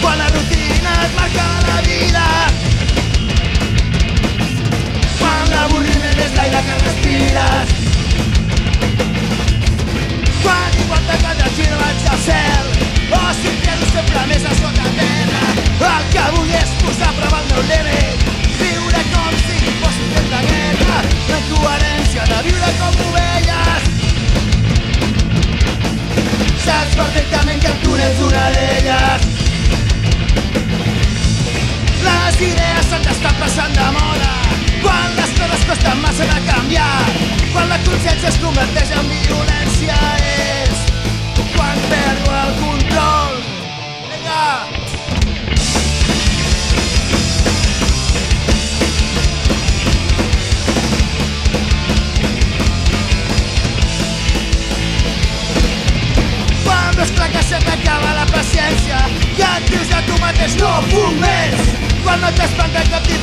Quan rutina et marca vida. Quan l'avorriment és l'aire que O si quedo sempre més a sota que vull és posar a prova el meu Saps perfectament que tu n'ets una d'elles. Les idees s'han d'estar passant de moda. Quan les coses costen massa de canviar. Quan la consciència es converteix en violència és quan veus clar que se t'acaba la paciència. I et dius a tu mateix no puc més quan no t'espanta cap és